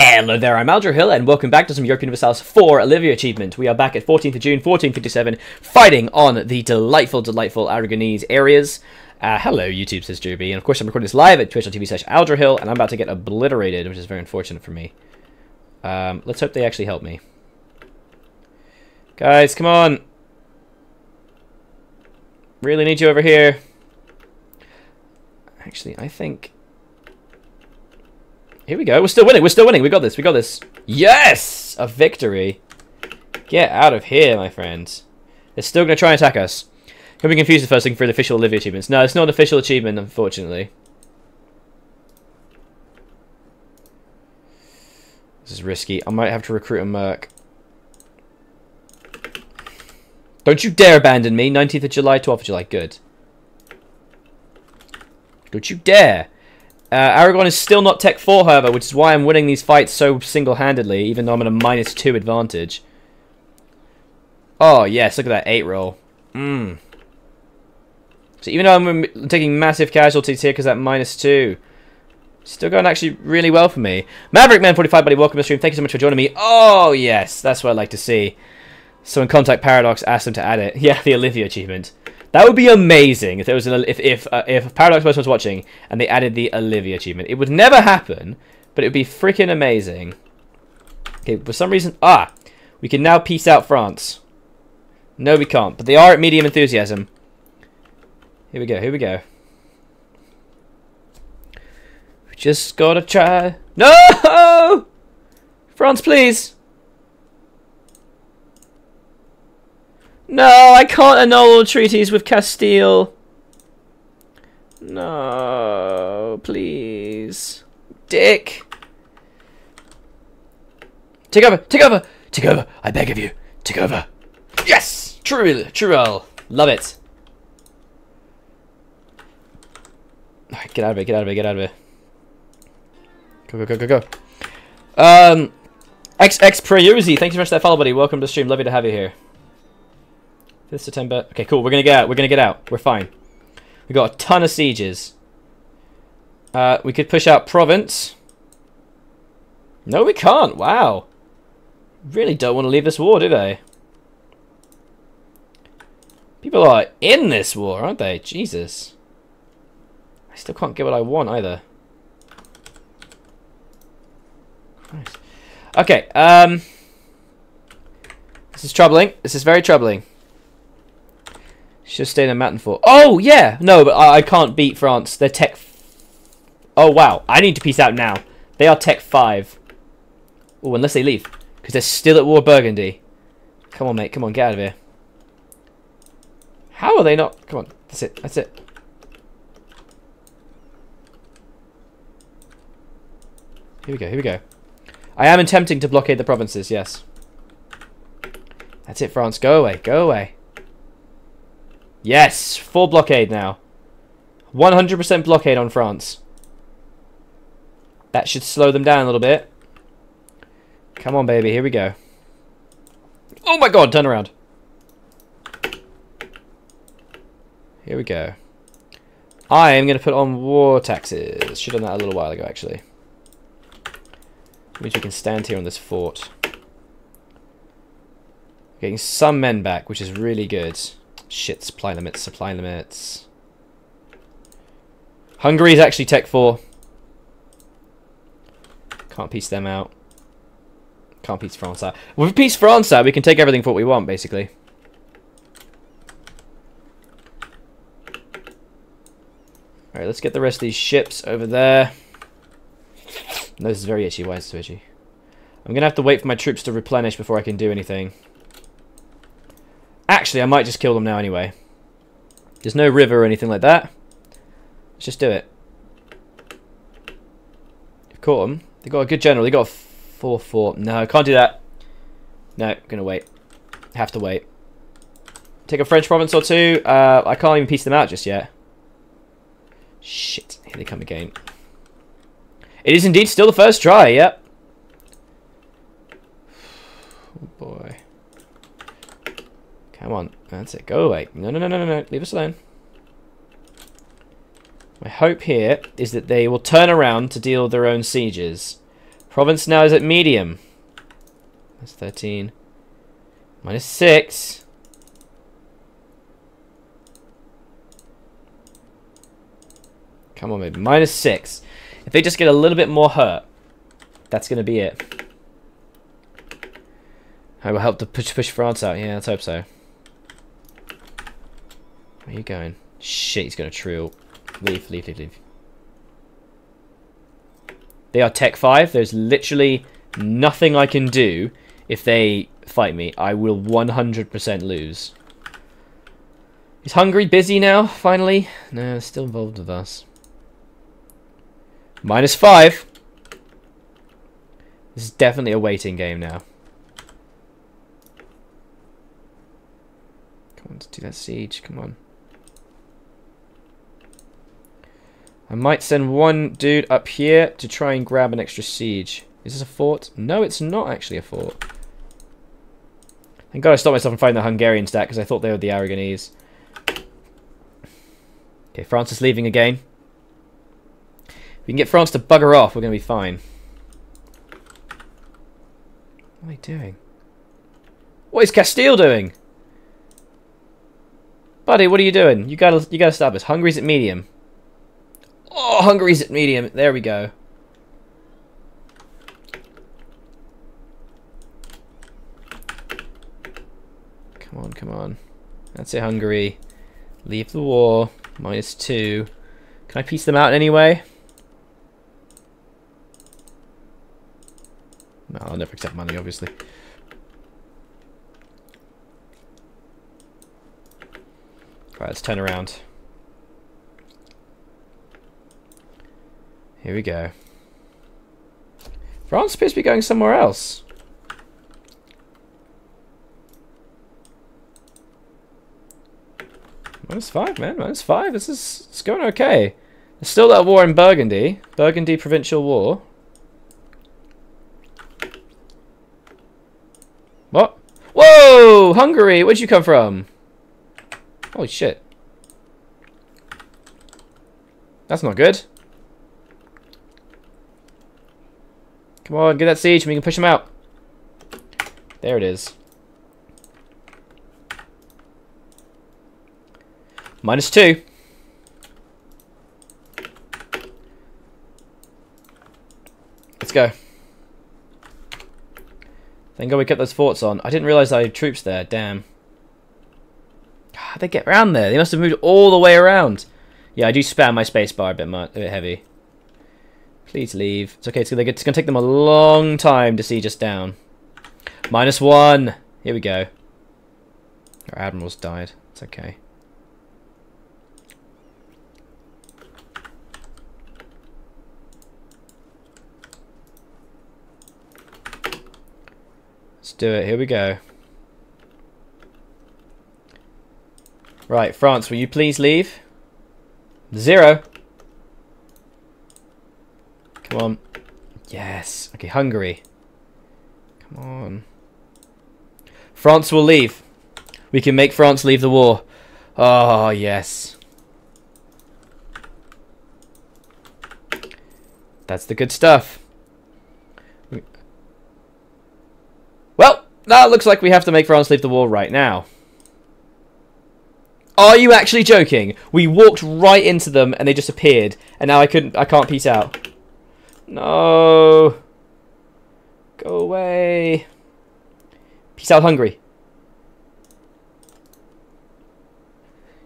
Hello there, I'm Aldrahill, and welcome back to some Europa Universalis 4 Olivia achievement. We are back at 14th of June, 1457, fighting on the delightful, delightful Aragonese areas. Uh, hello, YouTube, says Juby, and of course I'm recording this live at twitch.tv slash Hill, and I'm about to get obliterated, which is very unfortunate for me. Um, let's hope they actually help me. Guys, come on! Really need you over here. Actually, I think here we go. We're still winning. We're still winning. We got this. We got this. Yes! A victory. Get out of here, my friends. They're still going to try and attack us. Can be confused the first thing for the official Olivia achievements. No, it's not an official achievement, unfortunately. This is risky. I might have to recruit a merc. Don't you dare abandon me. 19th of July, 12th of July. Good. Don't you dare. Uh, Aragon is still not Tech 4, however, which is why I'm winning these fights so single-handedly, even though I'm at a minus 2 advantage. Oh, yes, look at that 8 roll. Mmm. So even though I'm taking massive casualties here because that minus 2, still going actually really well for me. Maverick Man 45 buddy, welcome to the stream. Thank you so much for joining me. Oh, yes, that's what I like to see. So in Contact Paradox, asked them to add it. Yeah, the Olivia achievement. That would be amazing if there was an if if uh, if Paradox person was watching and they added the Olivia achievement. It would never happen, but it would be freaking amazing. Okay, for some reason, ah, we can now peace out France. No, we can't, but they are at medium enthusiasm. Here we go. Here we go. We just gotta try. No, France, please. No, I can't annul treaties with Castile. No, please. Dick. Take over, take over, take over. I beg of you, take over. Yes! True, true. Love it. Get out of it, get out of it, get out of it. Go, go, go, go, go. Um, X X thank you so much for that follow, buddy. Welcome to the stream. Lovely to have you here. 5th September. Okay, cool. We're going to get out. We're going to get out. We're fine. we got a ton of sieges. Uh, we could push out Provence. No, we can't. Wow. Really don't want to leave this war, do they? People are in this war, aren't they? Jesus. I still can't get what I want either. Christ. Okay, um... This is troubling. This is very troubling. Should stay in a mountain fort. Oh, yeah! No, but I, I can't beat France. They're tech... oh, wow. I need to peace out now. They are tech 5. Oh, unless they leave. Because they're still at war Burgundy. Come on, mate. Come on, get out of here. How are they not... Come on. That's it. That's it. Here we go. Here we go. I am attempting to blockade the provinces, yes. That's it, France. Go away. Go away. Yes, full blockade now. 100% blockade on France. That should slow them down a little bit. Come on, baby. Here we go. Oh my god, turn around. Here we go. I am going to put on war taxes. Should have done that a little while ago, actually. Means we can stand here on this fort. Getting some men back, which is really good. Shit, supply limits, supply limits. Hungary is actually Tech 4. Can't peace them out. Can't peace France out. With peace France out, we can take everything for what we want, basically. Alright, let's get the rest of these ships over there. No, this is very itchy. Why is it so itchy? I'm going to have to wait for my troops to replenish before I can do anything. Actually, I might just kill them now anyway. There's no river or anything like that. Let's just do it. You've caught them. They got a good general. They got a 4-4. No, can't do that. No, gonna wait. Have to wait. Take a French province or two. Uh, I can't even peace them out just yet. Shit. Here they come again. It is indeed still the first try, yep. Oh boy. Come on. That's it. Go away. No, no, no, no, no, no. Leave us alone. My hope here is that they will turn around to deal with their own sieges. Provence now is at medium. That's 13. Minus 6. Come on, maybe. Minus 6. If they just get a little bit more hurt, that's going to be it. I will help to push push France out. Yeah, let's hope so. Where are you going? Shit, he's going to trill. Leave, leave, leave, leave. They are Tech 5. There's literally nothing I can do if they fight me. I will 100% lose. He's Hungary, busy now, finally? No, still involved with us. Minus 5. This is definitely a waiting game now. Come on, do that siege. Come on. I might send one dude up here to try and grab an extra siege. Is this a fort? No, it's not actually a fort. Thank God I stopped myself from fighting the Hungarian stack because I thought they were the Aragonese. Okay, France is leaving again. If we can get France to bugger off, we're going to be fine. What are they doing? What is Castile doing? Buddy, what are you doing? You gotta, you gotta stop us. Hungary's at medium. Oh, Hungary's at medium. There we go. Come on, come on. That's it, Hungary. Leave the war. Minus two. Can I peace them out anyway? No, I'll never accept money, obviously. Right, let's turn around. Here we go. France supposed to be going somewhere else. Minus five, man. Minus five. This is it's going okay. There's still that war in Burgundy. Burgundy Provincial War. What? Whoa! Hungary! Where'd you come from? Holy shit. That's not good. Come on, get that siege and we can push him out. There it is. Minus two. Let's go. Thank God we kept those forts on. I didn't realise I had troops there. Damn. How'd they get around there? They must have moved all the way around. Yeah, I do spam my spacebar a bit much, a bit heavy. Please leave. It's okay. It's gonna, it's gonna take them a long time to siege us down. Minus one. Here we go. Our admiral's died. It's okay. Let's do it. Here we go. Right, France, will you please leave? Zero. Come on. Yes. Okay, Hungary. Come on. France will leave. We can make France leave the war. Oh, yes. That's the good stuff. Well, that looks like we have to make France leave the war right now. Are you actually joking? We walked right into them and they just appeared, and now I couldn't. I can't peace out. No. Go away. Peace out, Hungary.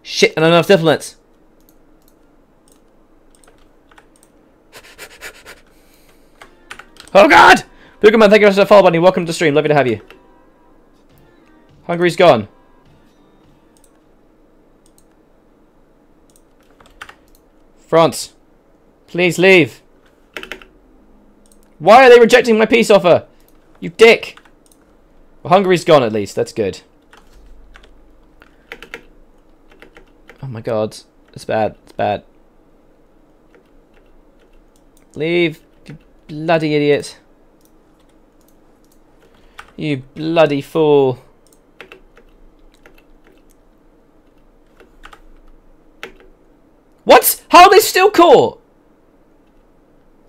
Shit, and enough diplomats. oh god! Boogerman, thank you for the follow buddy. Welcome to the stream. Lovely to have you. Hungary's gone. France, please leave. Why are they rejecting my peace offer? You dick. Well, Hungary's gone at least. That's good. Oh my god. It's bad. It's bad. Leave. You bloody idiot. You bloody fool. What? How are they still caught?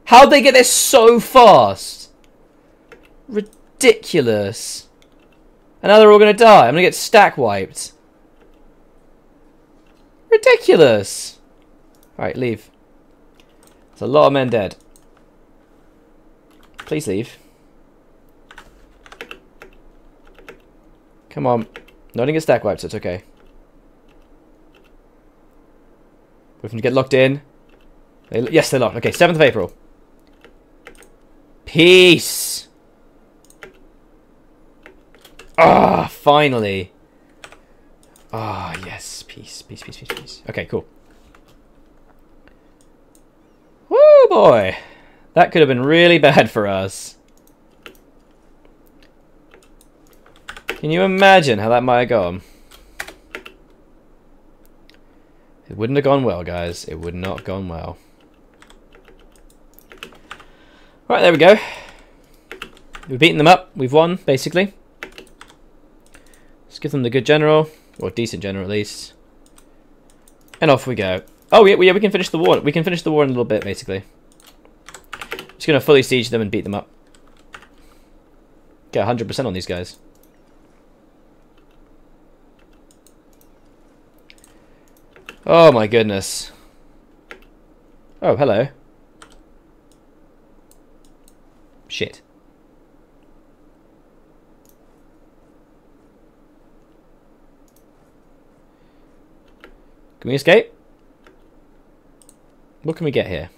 How'd they get there so fast? Ridiculous. And now they're all going to die. I'm going to get stack wiped. Ridiculous. Alright, leave. There's a lot of men dead. Please leave. Come on. Not get stack wipes, it's okay. We can get locked in. They, yes, they're locked. Okay, 7th of April. Peace! Ah, finally. Ah, yes. Peace, peace, peace, peace, peace. Okay, cool. Woo, boy. That could have been really bad for us. Can you imagine how that might have gone? It wouldn't have gone well, guys. It would not have gone well. Right, there we go. We've beaten them up. We've won, basically. Let's give them the good general. Or decent general, at least. And off we go. Oh, yeah, yeah, we can finish the war. We can finish the war in a little bit, basically. Just going to fully siege them and beat them up. Get 100% on these guys. Oh my goodness. Oh, hello. Shit. Can we escape? What can we get here?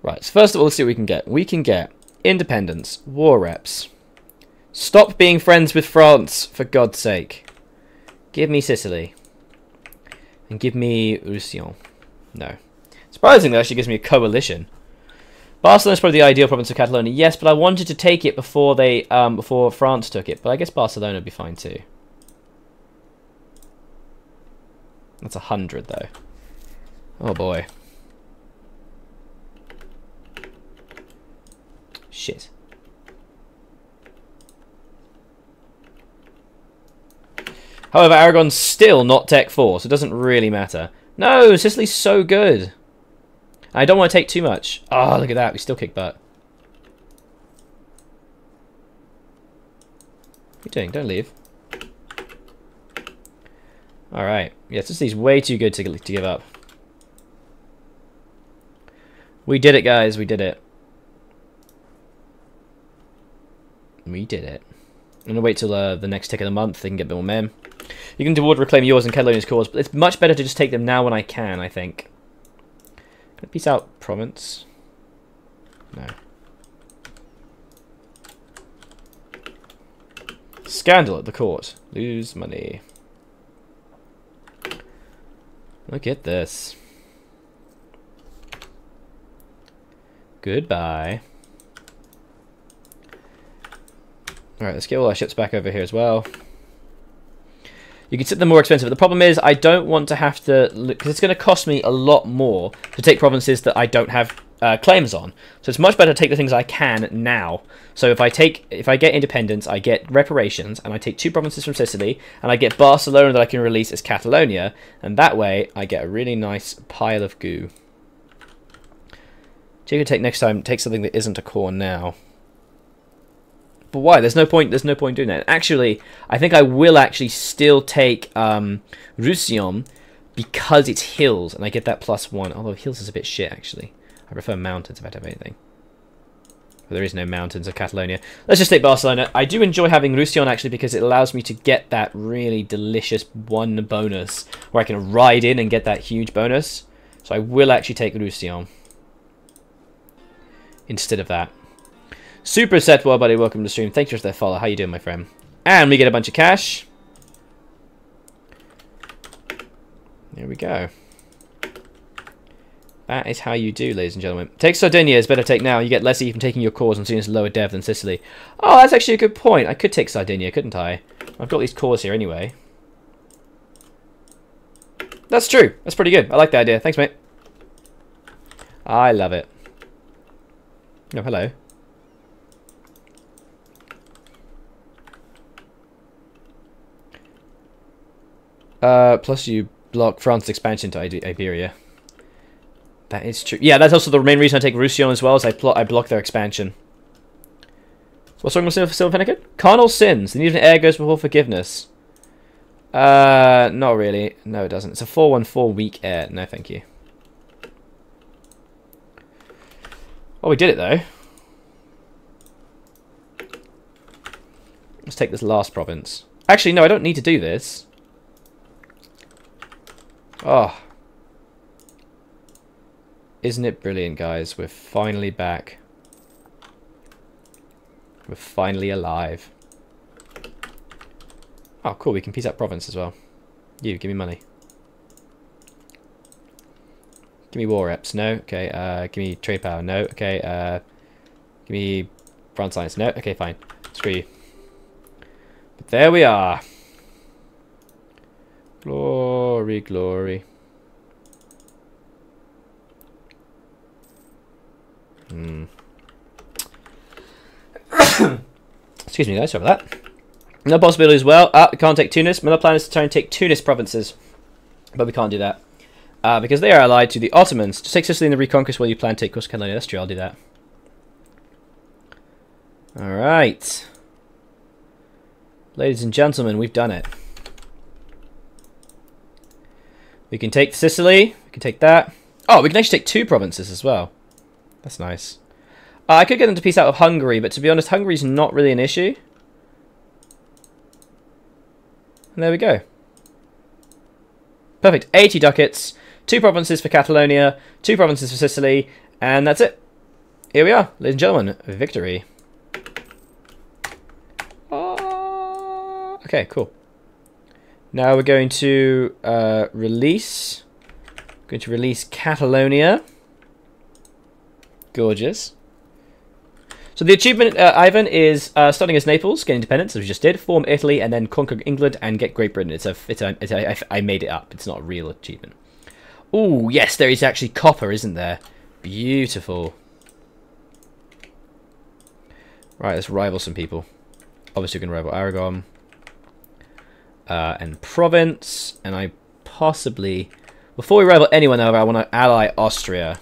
Right, so first of all, let's see what we can get. We can get independence, war reps. Stop being friends with France, for God's sake. Give me Sicily. And give me Roussillon. No. Surprisingly, actually gives me a coalition. Barcelona is probably the ideal province of Catalonia. Yes, but I wanted to take it before they um, before France took it. But I guess Barcelona would be fine too. That's a hundred though. Oh boy. Shit. However, Aragon's still not Tech 4, so it doesn't really matter. No, Sicily's so good. I don't want to take too much. Oh, look at that. We still kick butt. What are you doing? Don't leave. Alright. Yeah, is way too good to, to give up. We did it, guys. We did it. We did it. I'm to wait till uh, the next tick of the month. They can get more men. You can reward reclaim yours and Catalonia's cause, but it's much better to just take them now when I can, I think. Peace out, Provence. No. Scandal at the court. Lose money. Look at this. Goodbye. Alright, let's get all our ships back over here as well. You can set them more expensive. The problem is I don't want to have to... Because it's going to cost me a lot more to take provinces that I don't have uh, claims on. So it's much better to take the things I can now. So if I take, if I get independence, I get reparations, and I take two provinces from Sicily, and I get Barcelona that I can release as Catalonia, and that way I get a really nice pile of goo. So you can take next time, take something that isn't a core now. But why? There's no point. There's no point doing that. Actually, I think I will actually still take um, Roussillon because it's hills, and I get that plus one. Although hills is a bit shit, actually. I prefer mountains if I have anything. But there is no mountains of Catalonia. Let's just take Barcelona. I do enjoy having Roussillon, actually, because it allows me to get that really delicious one bonus, where I can ride in and get that huge bonus. So I will actually take Roussillon instead of that. Super set well, buddy. Welcome to the stream. Thank you for that follow. How you doing, my friend? And we get a bunch of cash. There we go. That is how you do, ladies and gentlemen. Take Sardinia is better take now. You get less even taking your cores and seeing as lower dev than Sicily. Oh, that's actually a good point. I could take Sardinia, couldn't I? I've got these cores here anyway. That's true. That's pretty good. I like the idea. Thanks, mate. I love it. Oh, hello. Uh, plus you block France's expansion to Iberia. That is true. Yeah, that's also the main reason I take Roussillon as well, is I, I block their expansion. What's wrong with Silver, Finnegan? Carnal sins. The need of an heir goes before forgiveness. Uh, not really. No, it doesn't. It's a 414 weak heir. No, thank you. Oh, we did it, though. Let's take this last province. Actually, no, I don't need to do this. Oh. Isn't it brilliant, guys? We're finally back. We're finally alive. Oh, cool. We can peace out Provence as well. You, give me money. Give me war reps. No. Okay. Uh, give me trade power. No. Okay. Uh, give me front science. No. Okay, fine. Screw you. But there we are. Glory, glory. Hmm. Excuse me, guys. Sorry about that. Another possibility as well. Ah, we can't take Tunis. My plan is to try and take Tunis provinces. But we can't do that. Uh, because they are allied to the Ottomans. Just take Sicily in the Reconquest while you plan to take Corsica That's true, I'll do that. Alright. Ladies and gentlemen, we've done it. We can take Sicily. We can take that. Oh, we can actually take two provinces as well. That's nice. Uh, I could get them to peace out of Hungary, but to be honest, Hungary's not really an issue. And there we go. Perfect. 80 ducats, two provinces for Catalonia, two provinces for Sicily, and that's it. Here we are, ladies and gentlemen. Victory. Uh, okay, cool. Now we're going to uh, release. Going to release Catalonia. Gorgeous. So the achievement, uh, Ivan, is uh, starting as Naples, get independence, as we just did, form Italy, and then conquer England and get Great Britain. It's a, it's a, it's a I made it up. It's not a real achievement. Oh yes, there is actually copper, isn't there? Beautiful. Right, let's rival some people. Obviously, we can rival Aragon uh, and Provence, and I possibly, before we rival anyone, over, I want to ally Austria.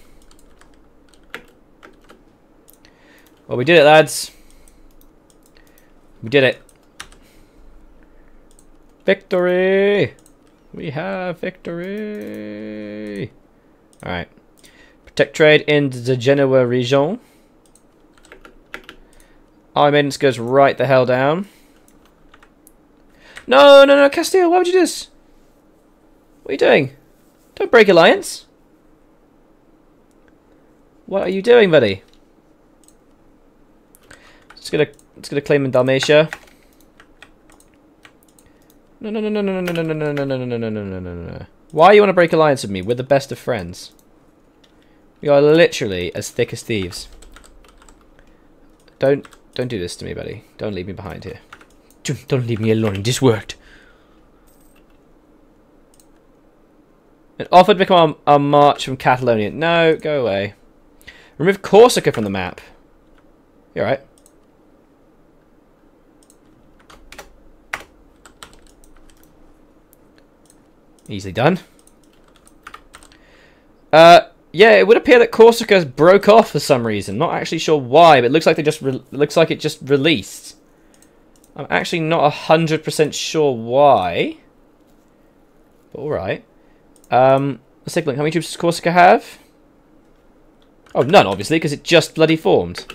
Well, we did it, lads. We did it. Victory! We have victory! Alright. Protect trade in the Genoa region. Our maintenance goes right the hell down. No, no, no, Castile, why would you do this? What are you doing? Don't break alliance. What are you doing, buddy? It's gonna it's gonna claim in Dalmatia. No no no no no no no no no no no no no no no no. Why you want to break alliance with me? We're the best of friends. We are literally as thick as thieves. Don't don't do this to me, buddy. Don't leave me behind here. Don't leave me alone. This worked. It offered to become a march from Catalonia. No, go away. Remove Corsica from the map. You alright? Easily done. Uh, yeah, it would appear that Corsica broke off for some reason. Not actually sure why, but it looks like they just looks like it just released. I'm actually not hundred percent sure why. But all right. Um, let's take a look. How many troops does Corsica have? Oh, none, obviously, because it just bloody formed.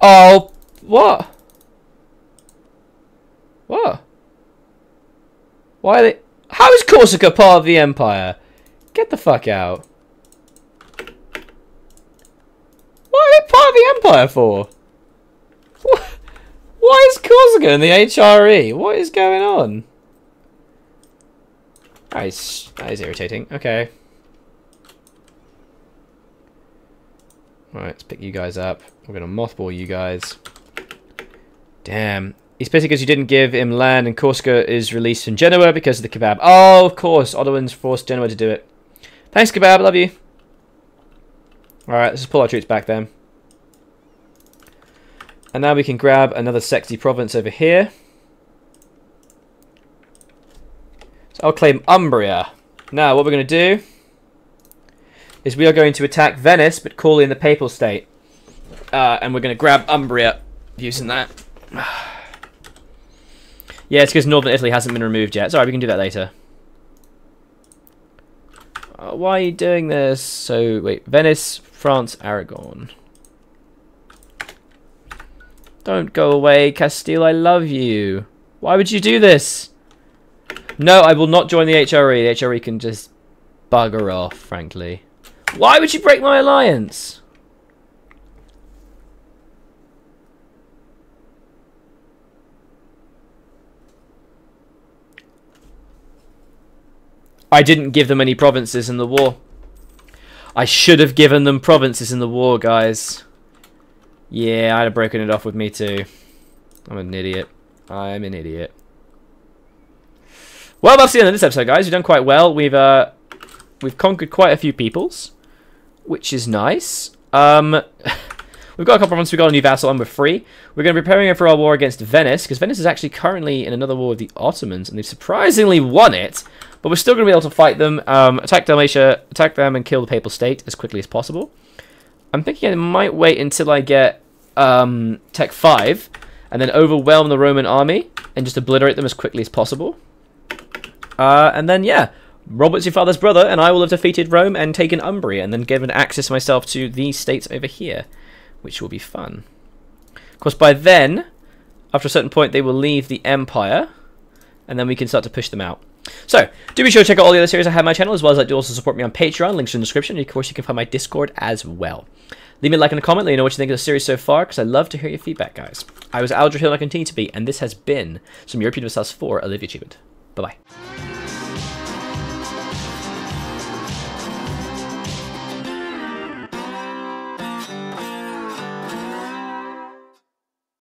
Oh, what? What? Why are they... How is Corsica part of the Empire? Get the fuck out. What are they part of the Empire for? What? Why is Corsica in the HRE? What is going on? That is, that is irritating. Okay. Alright, let's pick you guys up. We're going to mothball you guys. Damn. It's basically because you didn't give him land and Corsica is released from Genoa because of the kebab. Oh, of course. Ottomans forced Genoa to do it. Thanks, kebab. Love you. Alright, let's just pull our troops back then. And now we can grab another sexy province over here. So I'll claim Umbria. Now, what we're going to do is we are going to attack Venice, but call in the Papal State. Uh, and we're going to grab Umbria using that. yeah, it's because Northern Italy hasn't been removed yet. Sorry, we can do that later. Uh, why are you doing this? So, wait, Venice, France, Aragon. Don't go away, Castile, I love you. Why would you do this? No, I will not join the HRE. The HRE can just bugger off, frankly. Why would you break my alliance? I didn't give them any provinces in the war. I should have given them provinces in the war, guys. Yeah, I'd have broken it off with me too. I'm an idiot. I'm an idiot. Well, that's the end of this episode, guys. We've done quite well. We've uh, we've conquered quite a few peoples, which is nice. Um, we've got a couple of months. We've got a new vassal, and we're free. We're going to be preparing for our war against Venice, because Venice is actually currently in another war with the Ottomans, and they've surprisingly won it. But we're still going to be able to fight them, um, attack Dalmatia, attack them, and kill the Papal State as quickly as possible. I'm thinking I might wait until I get um, Tech 5, and then overwhelm the Roman army, and just obliterate them as quickly as possible. Uh, and then, yeah, Robert's your father's brother, and I will have defeated Rome and taken Umbria, and then given access myself to these states over here, which will be fun. Of course, by then, after a certain point, they will leave the Empire, and then we can start to push them out. So, do be sure to check out all the other series I have on my channel, as well as I do also support me on Patreon. Links in the description. And of course, you can find my Discord as well. Leave me a like and a comment. Let me know what you think of the series so far, because I love to hear your feedback, guys. I was Aldrahill, and I continue to be, and this has been some Europa Universalis 4 Olivia Achievement. Bye-bye.